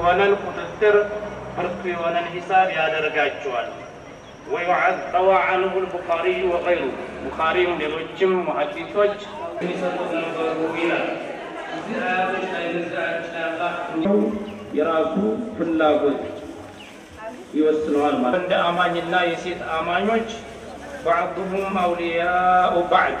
የሆነን ቁጥጥር ብርቱ የሆነን ሂሳብ ያደርጋቸዋል። ወዩዐጠዋ አንሁ ልቡኻሪዩ ወገይሩ ቡኻሪም ሌሎችም ሙሐዲሶች የሚሰጡት ነበሩ ይላል። የራሱ ፍላጎት ይወስነዋል ማለት እንደ አማኝና የሴት አማኞች ባዕዱሁም አውሊያኡ ባዕድ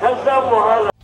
Has that?